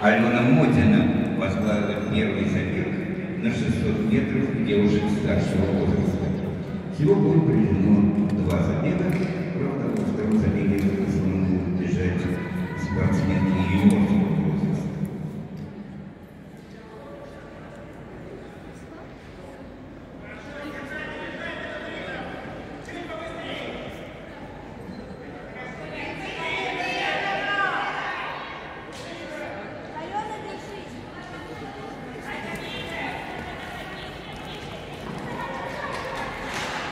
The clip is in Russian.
Алена Мотина возглавила первый забег на 600 метров девушек старшего возраста. Всего было проведено два забега. Правда,